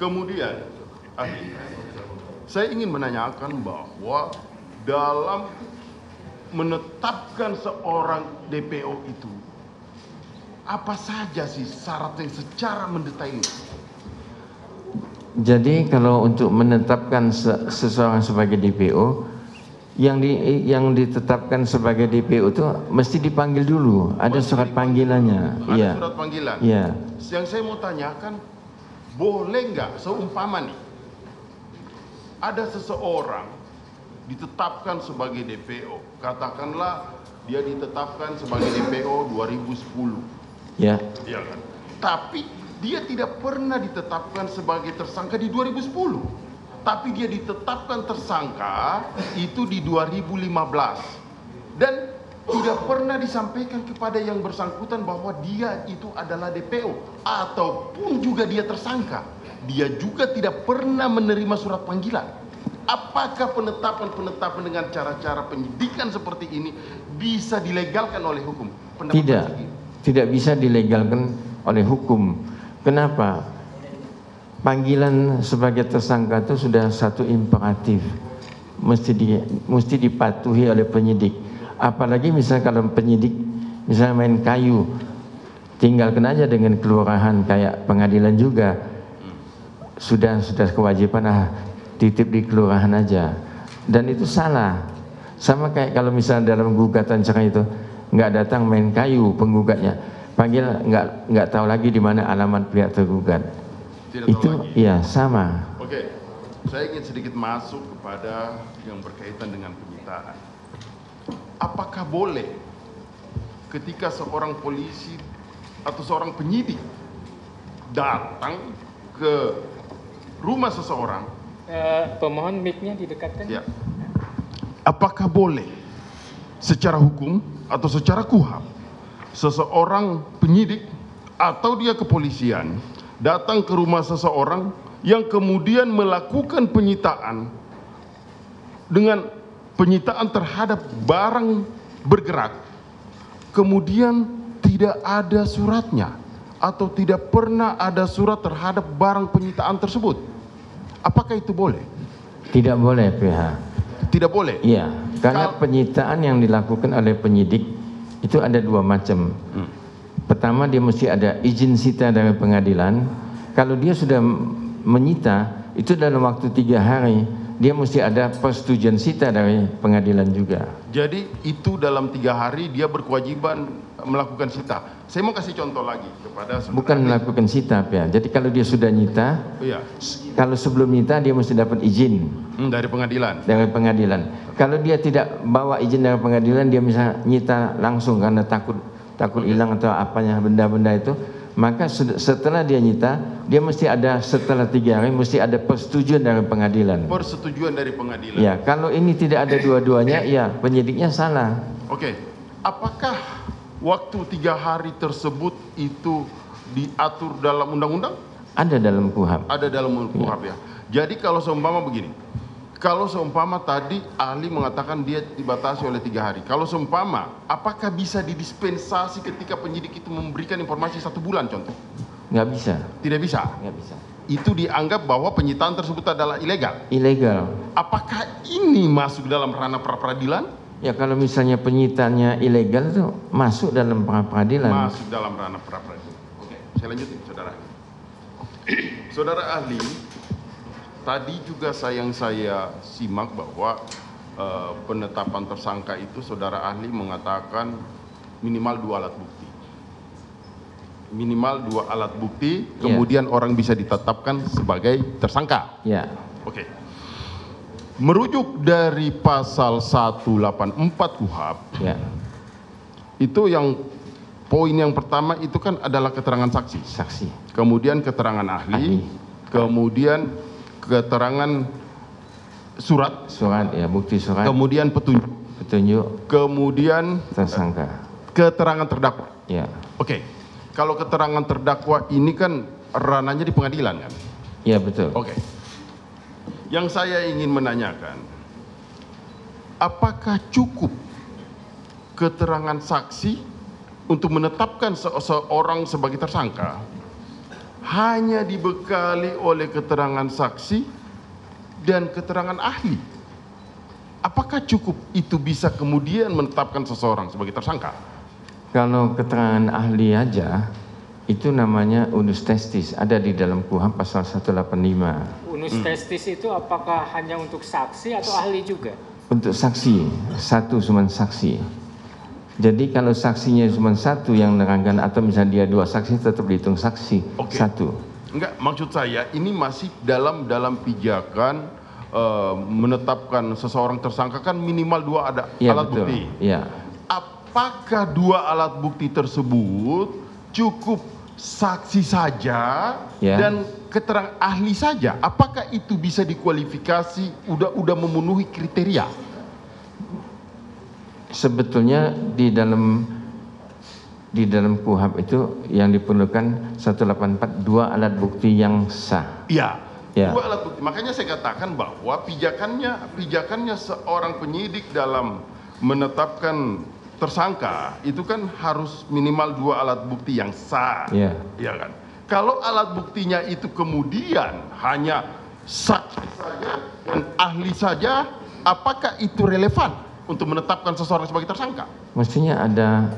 Kemudian, ahli, saya ingin menanyakan bahwa dalam menetapkan seorang DPO itu, apa saja sih syarat yang secara mendetail? Jadi kalau untuk menetapkan se- seseorang sebagai DPO, yang di, yang ditetapkan sebagai DPO itu mesti dipanggil dulu. Ada Mesti surat panggilannya. Ada Iya. surat panggilan. Iya. Yang saya mau tanyakan, boleh nggak seumpama nih, ada seseorang ditetapkan sebagai DPO, katakanlah dia ditetapkan sebagai DPO 2010, Ya. ya kan? Tapi dia tidak pernah ditetapkan sebagai tersangka di 2010, tapi dia ditetapkan tersangka itu di 2015 dan tidak pernah disampaikan kepada yang bersangkutan bahwa dia itu adalah DPO ataupun juga dia tersangka. Dia juga tidak pernah menerima surat panggilan. Apakah penetapan-penetapan dengan cara-cara penyidikan seperti ini bisa dilegalkan oleh hukum? Pendapat Tidak. Tidak bisa dilegalkan oleh hukum. Kenapa? Panggilan sebagai tersangka itu sudah satu imperatif. Mesti di, mesti dipatuhi oleh penyidik. Apalagi misalnya kalau penyidik misalnya main kayu, tinggalkan aja dengan kelurahan kayak pengadilan juga. Sudah sudah kewajiban ah titip di kelurahan aja. Dan itu salah. Sama kayak kalau misalnya dalam gugatan cerai itu nggak datang main kayu penggugatnya, panggil nggak nggak tahu lagi di mana alamat pihak tergugat. Tidak itu iya sama. Oke, saya ingin sedikit masuk kepada yang berkaitan dengan penyitaan. Apakah boleh ketika seorang polisi atau seorang penyidik datang ke rumah seseorang, Eh, pemohon mic-nya didekatkan. ya, apakah boleh secara hukum atau secara kuhab seseorang penyidik atau dia kepolisian datang ke rumah seseorang yang kemudian melakukan penyitaan dengan penyitaan terhadap barang bergerak kemudian tidak ada suratnya atau tidak pernah ada surat terhadap barang penyitaan tersebut apakah itu boleh Tidak boleh PH. tidak boleh Iya, karena Kal- penyitaan yang dilakukan oleh penyidik itu ada dua macam. Hmm. Pertama dia mesti ada izin sita dari pengadilan. Kalau dia sudah menyita itu dalam waktu tiga hari dia mesti ada persetujuan sita dari pengadilan juga. Jadi itu dalam tiga hari dia berkewajiban melakukan sita. Saya mau kasih contoh lagi kepada saudara. Bukan melakukan sita ya. Jadi kalau dia sudah nyita, Iya, kalau sebelum nyita dia mesti dapat izin hmm, dari pengadilan. dari pengadilan. Kalau dia tidak bawa izin dari pengadilan, dia bisa nyita langsung karena takut takut hilang atau apanya benda-benda itu. Maka setelah dia nyita, dia mesti ada setelah tiga hari mesti ada persetujuan dari pengadilan. Persetujuan dari pengadilan. Ya, kalau ini tidak ada dua-duanya, ya penyidiknya salah. Oke, apakah waktu tiga hari tersebut itu diatur dalam undang-undang? Ada dalam kuhab. Ada dalam KUHP ya. Jadi kalau seumpama begini, kalau seumpama tadi ahli mengatakan dia dibatasi oleh tiga hari. Kalau seumpama, apakah bisa didispensasi ketika penyidik itu memberikan informasi satu bulan contoh? Nggak bisa, Tidak bisa. nggak bisa. Itu dianggap bahwa penyitaan tersebut adalah ilegal. Ilegal. Apakah ini masuk dalam ranah pra peradilan? Ya kalau misalnya penyitaannya ilegal itu masuk dalam pra peradilan. Masuk dalam ranah pra peradilan. Oke, saya lanjutin, saudara. saudara ahli, tadi juga saya yang saya simak bahwa eh, penetapan tersangka itu saudara ahli mengatakan minimal dua alat bukti. Minimal dua alat bukti, Iya. kemudian orang bisa ditetapkan sebagai tersangka. Ya, Oke. Merujuk dari pasal 184 KUHP, ya, itu yang poin yang pertama itu kan adalah keterangan saksi. saksi. Kemudian keterangan ahli, Ahli. kemudian keterangan surat, Surat ya, bukti surat, kemudian petunjuk, petunjuk kemudian tersangka. keterangan terdakwa. Ya, Oke. Kalau keterangan terdakwa ini kan ranahnya di pengadilan kan? ya betul. Oke. Yang saya ingin menanyakan, apakah cukup keterangan saksi untuk menetapkan seseorang sebagai tersangka? Hanya dibekali oleh keterangan saksi dan keterangan ahli. Apakah cukup itu bisa kemudian menetapkan seseorang sebagai tersangka? Kalau keterangan ahli aja itu namanya unus testis ada di dalam KUHP pasal 185 Unus testis itu apakah hanya untuk saksi atau ahli juga? untuk saksi satu cuma saksi. Jadi kalau saksinya cuma satu yang nerangkan atau misalnya dia dua saksi tetap dihitung saksi Oke. satu. Enggak, maksud saya ini masih dalam dalam pijakan eh, menetapkan seseorang tersangka kan minimal dua ada Iya alat betul. bukti. Iya. Apakah dua alat bukti tersebut cukup saksi saja Ya. dan keterangan ahli saja? Apakah itu bisa dikualifikasi udah udah memenuhi kriteria? Sebetulnya di dalam di dalam KUHP itu yang diperlukan 184 dua alat bukti yang sah. Iya. Ya. Dua alat bukti. Makanya saya katakan bahwa pijakannya pijakannya seorang penyidik dalam menetapkan tersangka itu kan harus minimal dua alat bukti yang sah. Ya. Iya kan? Kalau alat buktinya itu kemudian hanya saksi saja dan ahli saja, apakah itu relevan untuk menetapkan seseorang sebagai tersangka? Mestinya ada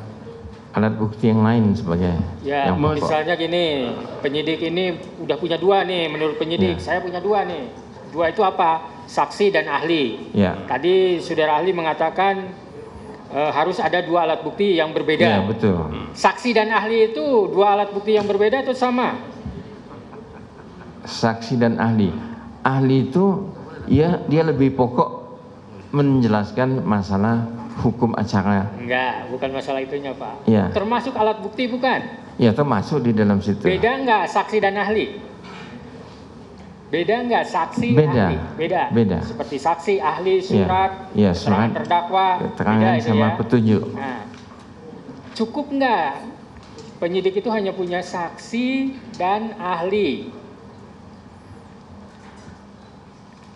alat bukti yang lain sebagai Ya, yang pokok. misalnya gini, penyidik ini udah punya dua nih, menurut penyidik, Ya. saya punya dua nih. Dua itu apa? Saksi dan ahli. Ya. Tadi saudara ahli mengatakan eh, harus ada dua alat bukti yang berbeda. Ya, betul. Saksi dan ahli itu dua alat bukti yang berbeda atau sama? Saksi dan ahli. Ahli itu ya dia lebih pokok menjelaskan masalah hukum acara. Enggak, bukan masalah itunya Pak. Ya. Termasuk alat bukti bukan? Ya, termasuk di dalam situ. Beda enggak saksi dan ahli? Beda enggak saksi Beda. ahli? Beda. Beda. Seperti saksi, ahli, surat, Iya, keterangan surat, terdakwa, keterangan sama ya. petunjuk. Nah, cukup enggak penyidik itu hanya punya saksi dan ahli?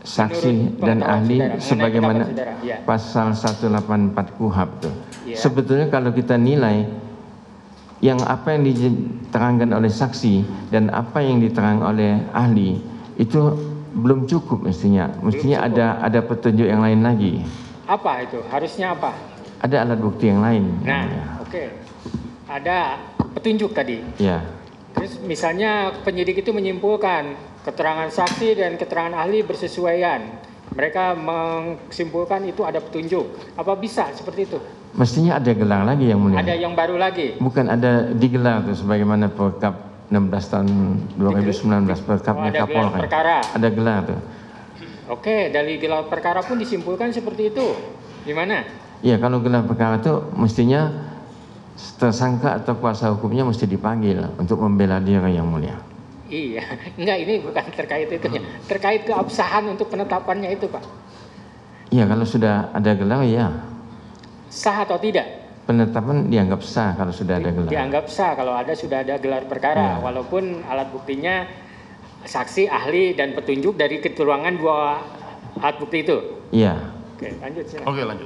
Saksi dan ahli saudara, sebagaimana pendapat saudara, ya. pasal 184 KUHP tuh. Ya. Sebetulnya kalau kita nilai yang apa yang diterangkan oleh saksi dan apa yang diterang oleh ahli itu belum cukup mestinya. Mestinya cukup. ada ada petunjuk yang lain lagi. Apa itu? Harusnya apa? Ada alat bukti yang lain. Nah, Ya. oke. Ada petunjuk tadi. Ya. Terus misalnya penyidik itu menyimpulkan keterangan saksi dan keterangan ahli bersesuaian. Mereka menyimpulkan itu ada petunjuk. Apa bisa seperti itu? Mestinya ada gelar lagi yang mulia. Ada yang baru lagi. Bukan ada digelar tuh sebagaimana Perkap 16 tahun 2019 Perkapnya Oh, Kapolri. perkara. Ada gelar tuh. Oke, dari gelar perkara pun disimpulkan seperti itu. Gimana? Ya kalau gelar perkara itu mestinya tersangka atau kuasa hukumnya mesti dipanggil untuk membela diri yang mulia. Iya, enggak ini bukan terkait itu Terkait keabsahan untuk penetapannya itu, Pak. Ya kalau sudah ada gelar ya Sah atau tidak? penetapan dianggap sah kalau sudah ada gelar. Dianggap sah kalau ada sudah ada gelar perkara, Ya. walaupun alat buktinya saksi, ahli dan petunjuk dari keterangan dua alat bukti itu. Iya. Oke, lanjut silakan. Oke, lanjut.